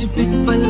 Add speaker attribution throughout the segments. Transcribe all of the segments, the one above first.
Speaker 1: दे विच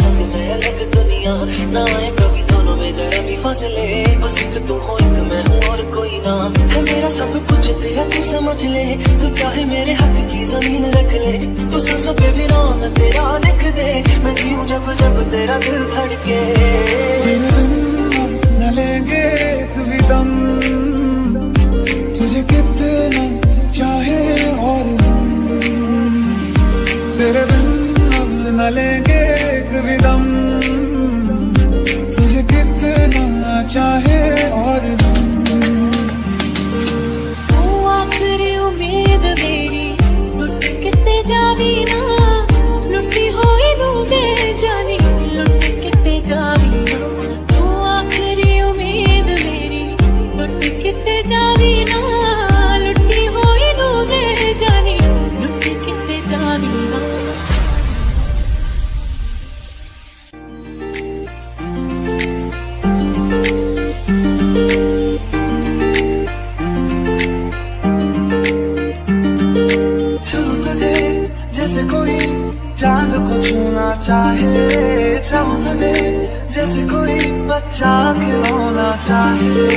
Speaker 1: संग मैं अलग दुनिया। ना आए कभी दोनों में जरा भी फासले। बस एक हो, एक मैं हूँ और कोई ना। है मेरा सब कुछ, तेरा तू समझ ले। तू चाहे मेरे हक की ज़मीन रख ले। तू सांसों पे भी नाम तेरा लिख दे। मैं जीऊं जब जब तेरा दिल धड़के।
Speaker 2: लेंगे कभी दम। तुझे कितना चाहे और तेरे बिन न लेंगे दम तुझे कितना चाहे और छूना चाहे चाहूँ तुझे, जैसे कोई बच्चा खिलौना चाहे।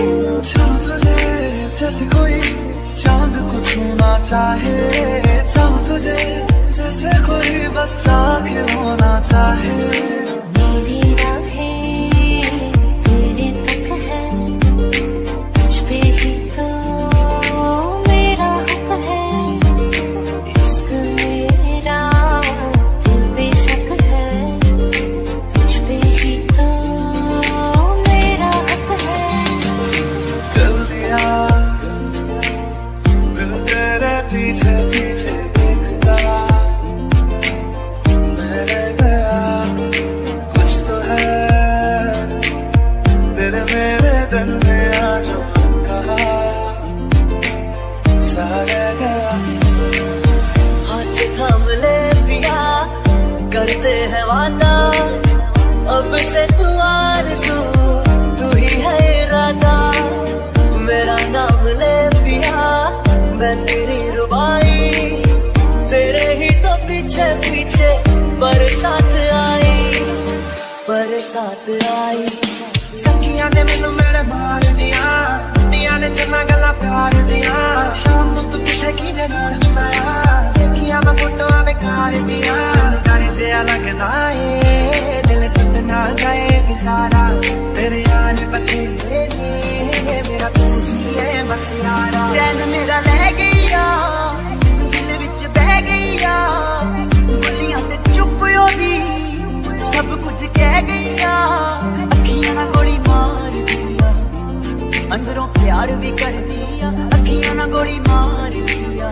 Speaker 2: चम तुझे, जैसे कोई चाँद को छूना चाहे। चाहूँ तुझे, जैसे कोई बच्चा खिलौना चाहे।
Speaker 3: मेरी
Speaker 1: करते हैं वादा। अब से तू आरज़ू, तू ही है राधा मेरा नाम ले पिया, मैं तेरी रुबाई। तेरे ही तो पीछे पीछे पर साथ आई, पर साथ आई।
Speaker 2: सखिया ने मेनू
Speaker 1: मेरे मार
Speaker 2: दिया दिया ने
Speaker 1: चना गला प्यार दिया। शाम तू
Speaker 2: किथे अंदरों प्यार भी कर दिया, अखियों ना गोली मार दिया।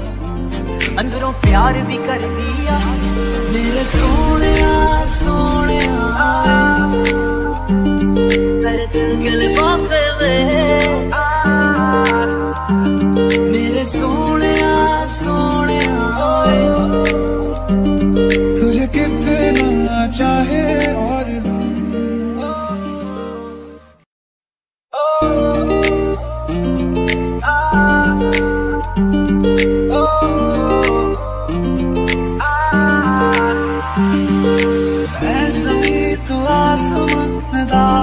Speaker 2: अंदरों
Speaker 1: प्यार भी कर दिया।
Speaker 2: मेरे सोने सोने
Speaker 1: तेरे दिल गल बात में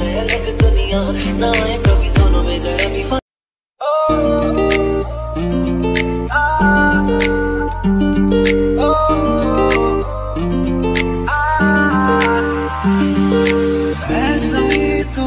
Speaker 2: में अलग दुनिया ना आए कभी दोनों में जरा भी फ़र्क।
Speaker 1: तू